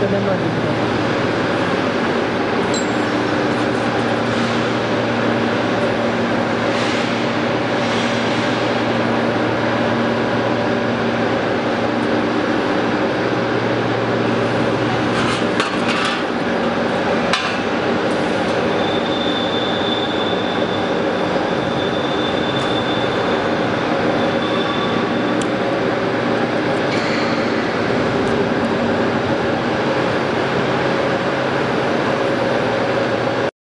这边乱七八糟